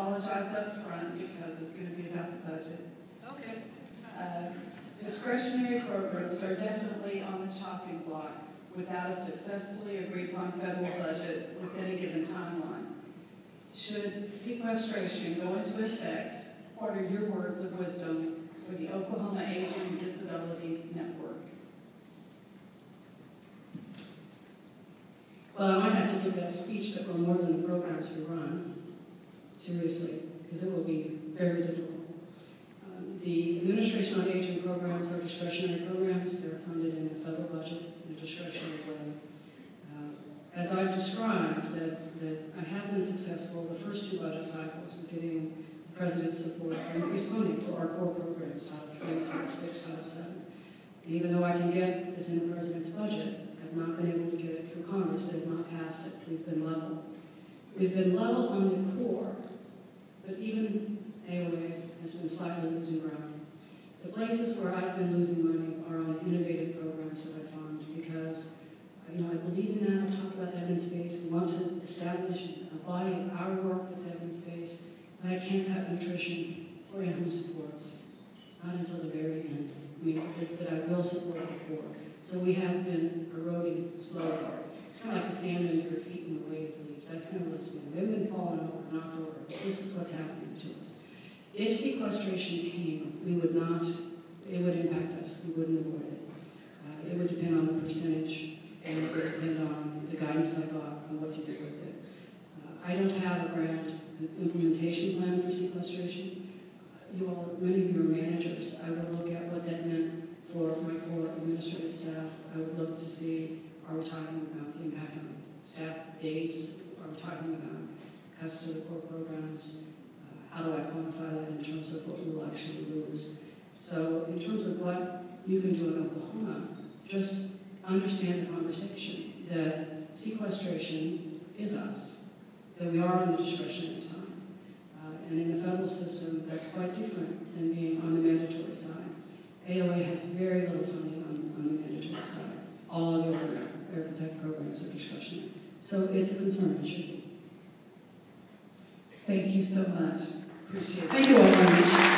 apologize up front because it's gonna be about the budget. Okay. Uh, Discretionary programs are definitely on the chopping block without a successfully agreed upon federal budget within a given timeline. Should sequestration go into effect, what are your words of wisdom for the Oklahoma Aging and Disability Network? Well, I might have to give that speech that we're more than the programs we run, seriously, because it will be very difficult. Um, The Administration on Aging programs are discretionary programs, they're funded in the federal budget in a discretionary way. Uh, As I've described, that, that I have been successful the first two budget cycles of getting the President's support for increased funding for our core programs, Title III, Title VI, Title VII. Even though I can get this in the President's budget, I've not been able to get it through Congress, they've not passed it, we've level. We've been level on the core, but even AOA has been slightly losing ground. The places where I've been losing money are on innovative programs that I fund, because, you know, I believe in that, I talk about evidence-based, we want to establish a body of our work that's evidence-based, but I can't cut nutrition or in-home supports, not until the very end. I mean, that, that I will support the poor. So we have been eroding slowly. It's kind of like the sand under your feet That's of what's been. We've been falling over, knocked over. This is what's happening to us. If sequestration came, we would not, it would impact us. We wouldn't avoid it. Uh, it would depend on the percentage, and it would depend on the guidance I got on what to do with it. Uh, I don't have a grant implementation plan for sequestration. You all, many of you are managers. I would look at what that meant for my core administrative staff. I would look to see, are we talking about the impact on staff days? Are we talking about cuts to the core programs? Uh, How do I quantify that in terms of what we will actually lose? So in terms of what you can do in Oklahoma, just understand the conversation that sequestration is us, that we are on the discretionary side. Uh, and in the federal system, that's quite different than being on the mandatory side. AOA has very little funding on, on the mandatory side. All of the other American Tech programs. So it's a concern, be. Thank you so much. Appreciate it. Thank you all very much.